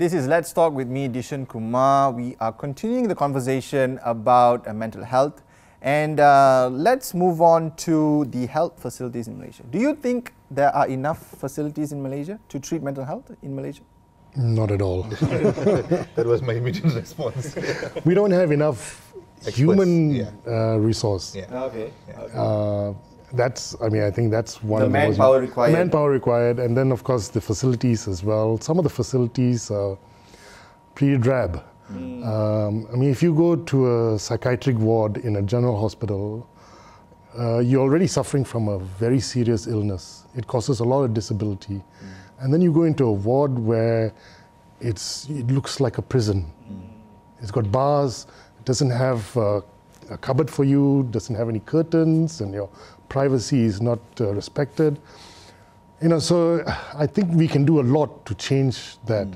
This is Let's Talk with me, Dishan Kumar. We are continuing the conversation about uh, mental health. And uh, let's move on to the health facilities in Malaysia. Do you think there are enough facilities in Malaysia to treat mental health in Malaysia? Not at all. that was my immediate response. we don't have enough Experts, human yeah. uh, resource. yeah. Okay. Uh, that's, I mean, I think that's one The of the manpower required. Manpower required, and then of course the facilities as well. Some of the facilities are pretty drab. Hmm. Um, I mean, if you go to a psychiatric ward in a general hospital, uh, you're already suffering from a very serious illness. It causes a lot of disability, Hmm. and then you go into a ward where it's it looks like a prison. It's got bars. It doesn't have uh, a cupboard for you. Doesn't have any curtains, and your privacy is not uh, respected. You know, so I think we can do a lot to change that.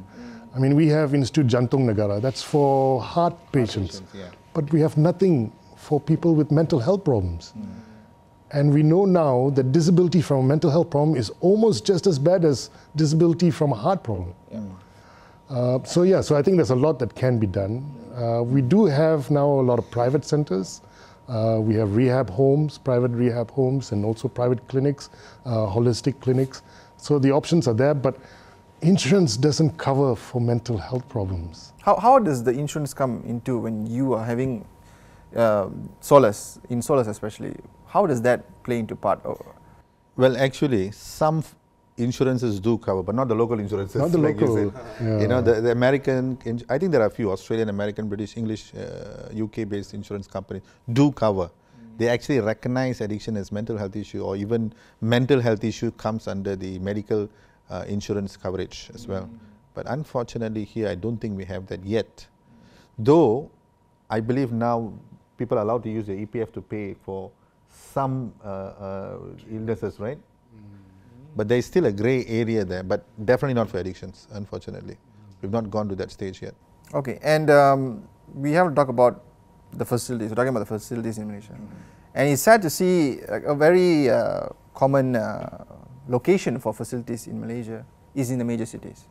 I mean, we have Institute Jantung Negara. That's for heart patients, patients, yeah. but we have nothing for people with mental health problems. And we know now that disability from a mental health problem is almost just as bad as disability from a heart problem. Uh, so yeah, so I think there's a lot that can be done. Uh, we do have now a lot of private centers. Uh, we have rehab homes, private rehab homes, and also private clinics, uh, holistic clinics. So the options are there, but insurance doesn't cover for mental health problems. How, how does the insurance come into when you are having uh, solace, in solace especially? How does that play into part? Of, Well, actually, some f- insurances do cover, but not the local insurances. Not the like you local, said. You know, the, the American, I think there are a few Australian, American, British, English, uh, UK based insurance companies do cover. They actually recognize addiction as mental health issue or even mental health issue comes under the medical uh, insurance coverage as well. But unfortunately here I don't think we have that yet. Though I believe now people are allowed to use the EPF to pay for some uh, uh, illnesses, right? But there is still a grey area there, but definitely not for addictions, unfortunately. We've not gone to that stage yet. okay, and um, we have to talk about the facilities. We're talking about the facilities in Malaysia. And it's sad to see like, a very uh, common uh, location for facilities in Malaysia is in the major cities.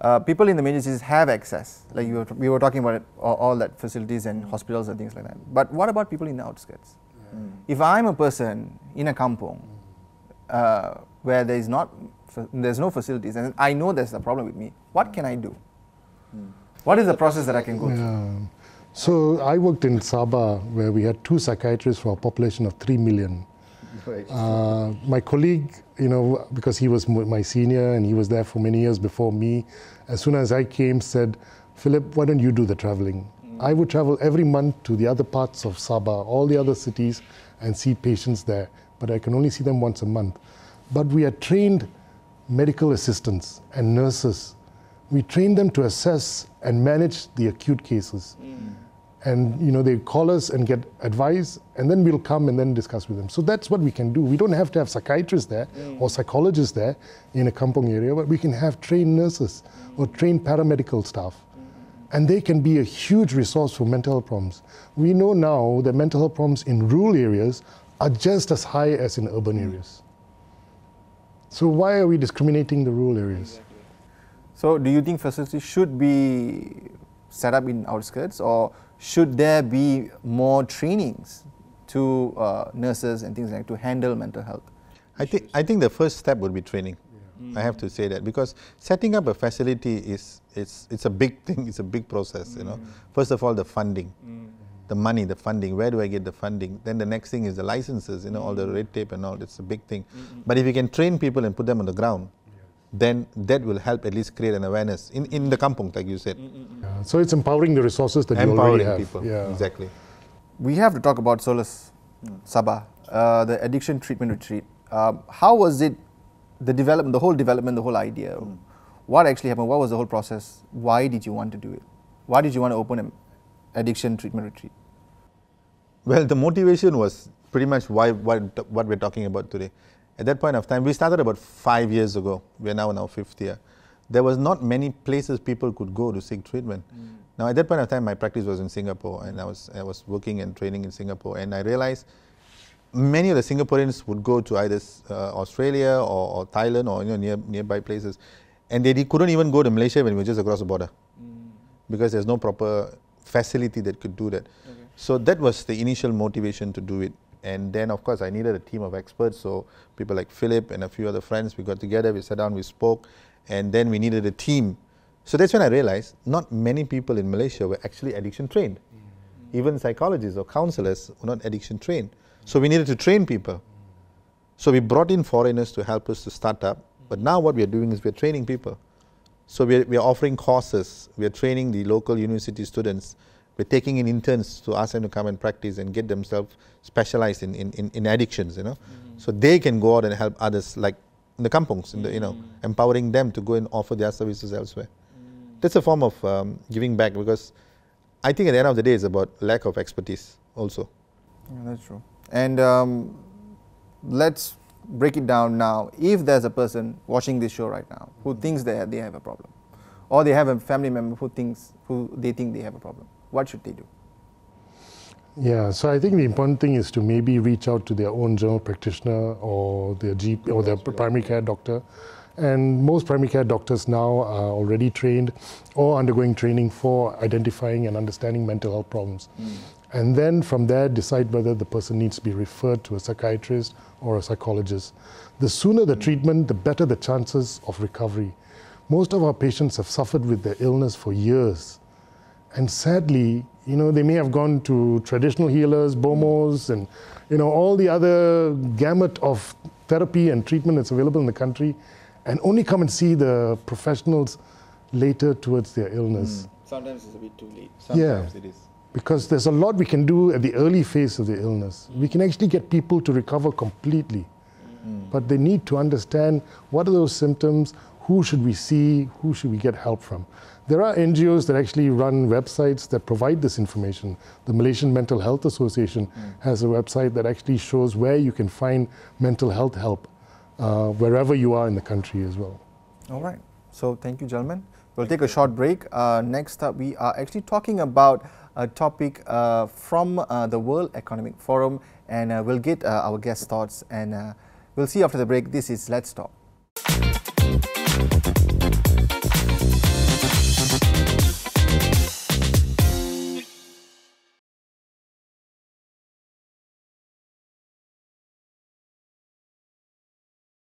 Uh, people in the major cities have access, like you were, we were talking about it, all, all that facilities and hospitals and things like that. But what about people in the outskirts? If I'm a person in a kampong uh, where there is not, there's no facilities, and I know there's a problem with me, what can I do? What is the process that I can go through? So I worked in Sabah where we had two psychiatrists for a population of 3 million. Uh, my colleague, you know, because he was my senior and he was there for many years before me, as soon as I came, said, Philip, why don't you do the traveling? I would travel every month to the other parts of Sabah, all the other cities, and see patients there, but I can only see them once a month. But we are trained medical assistants and nurses. We train them to assess and manage the acute cases. Mm. And you know they call us and get advice and then we'll come and then discuss with them. So that's what we can do. We don't have to have psychiatrists there mm. or psychologists there in a kampong area but we can have trained nurses mm. or trained paramedical staff. And they can be a huge resource for mental health problems. We know now that mental health problems in rural areas are just as high as in urban areas so why are we discriminating the rural areas So, do you think facilities should be set up in outskirts, or should there be more trainings to uh, nurses and things like to handle mental health? I think I think the first step would be training. I have to say that because setting up a facility is it's it's a big thing. It's a big process. You know, first of all the funding, the money, the funding. Where do I get the funding? Then the next thing is the licenses. You know, all the red tape and all. It's a big thing. But if you can train people and put them on the ground, then that will help at least create an awareness in in the kampong, like you said, Yeah, so it's empowering the resources that you already empowering have people. yeah Exactly. We have to talk about Solace Sabah, uh, the addiction treatment retreat. Um, how was it, the development, the whole development, the whole idea? What actually happened? What was the whole process? Why did you want to do it? Why did you want to open an addiction treatment retreat? Well, the motivation was pretty much why what, what we're talking about today. At that point of time, we started about five years ago. We are now in our fifth year. There was not many places people could go to seek treatment. Now, at that point of time, my practice was in Singapore, and I was I was working and training in Singapore, and I realized many of the Singaporeans would go to either uh, Australia or, or Thailand or you know near, nearby places, And they couldn't even go to Malaysia when we were just across the border mm. because there's no proper facility that could do that. Okay. So that was the initial motivation to do it. And then, of course, I needed a team of experts. So people like Philip and a few other friends, we got together, we sat down, we spoke, and then we needed a team. So that's when I realized not many people in Malaysia were actually addiction trained. Mm. Even psychologists or counselors were not addiction trained. So we needed to train people. So we brought in foreigners to help us to start up. But now what we are doing is we are training people. So we are, we are offering courses. We are training the local university students. We're taking in interns to ask them to come and practice and get themselves specialized in, in, in, in addictions, you know. Mm. So they can go out and help others like in the kampungs, in the, you know, mm. empowering them to go and offer their services elsewhere. Mm. That's a form of um, giving back because I think at the end of the day it's about lack of expertise also. Yeah, that's true. And um, let's break it down now. If there's a person watching this show right now who thinks they they have a problem, or they have a family member who thinks who they think they have a problem, what should they do? Yeah, so I think the important thing is to maybe reach out to their own general practitioner or their GP or their primary care doctor. And most primary care doctors now are already trained or undergoing training for identifying and understanding mental health problems. Mm and then from there decide whether the person needs to be referred to a psychiatrist or a psychologist. The sooner the treatment, the better the chances of recovery. Most of our patients have suffered with their illness for years. And sadly, you know, they may have gone to traditional healers, bomohs, and, you know, all the other gamut of therapy and treatment that's available in the country, and only come and see the professionals later towards their illness. Mm. Sometimes it's a bit too late. Sometimes yeah. it is because there's a lot we can do at the early phase of the illness. We can actually get people to recover completely, mm. but they need to understand what are those symptoms, who should we see, who should we get help from. There are NGOs that actually run websites that provide this information. The Malaysian Mental Health Association mm. has a website that actually shows where you can find mental health help uh, wherever you are in the country as well. All right. So thank you, gentlemen. We'll take a short break. Uh, next up, we are actually talking about a topic uh, from uh, the World Economic Forum, and uh, we'll get uh, our guest thoughts, and uh, we'll see after the break. This is Let's Talk.